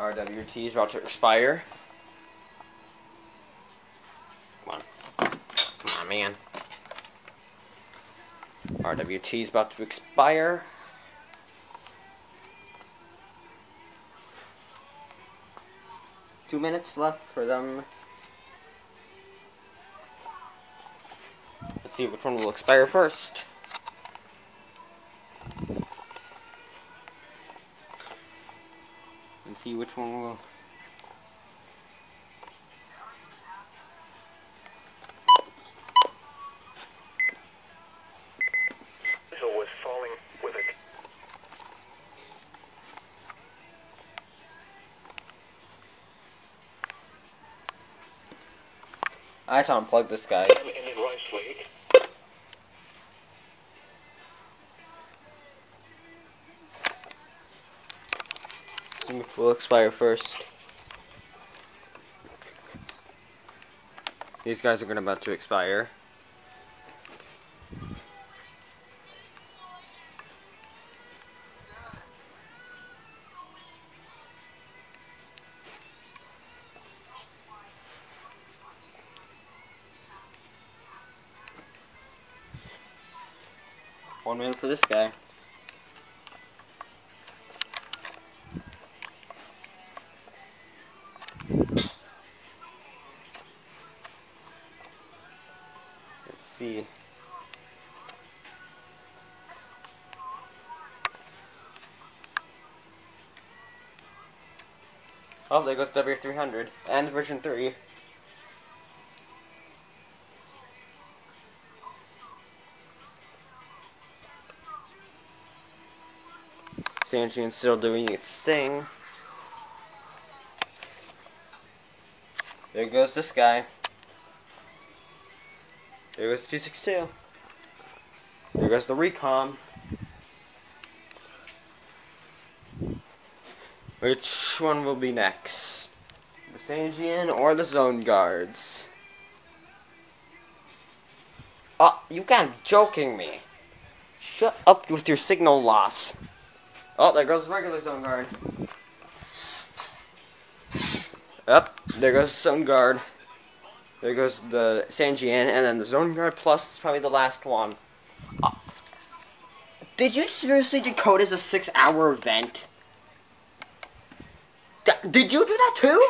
RWT is about to expire. Come on. Come on, man. RWT is about to expire. Two minutes left for them. Let's see which one will expire first. And see which one will. hill was falling with it. I had to unplug this guy. Which will expire first. These guys are gonna about to expire. One minute for this guy. Let's see. Oh, there goes W300 and version 3. Sangean's still doing its thing. There goes this guy. There goes the 262. There goes the Reecom. Which one will be next? The Sangean or the Zone Guards? Oh, you gotta be joking me. Shut up with your signal loss. Oh, there goes the regular Zone Guard. Up, there goes Zone Guard. There goes the Sangean, and then the Zone Guard Plus is probably the last one. Did you seriously decode as a six-hour event? D- did you do that too?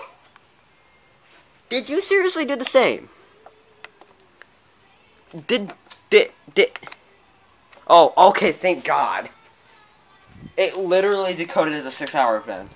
Did you seriously do the same? Did did did? Oh, okay. Thank God. It literally decoded as a six-hour event.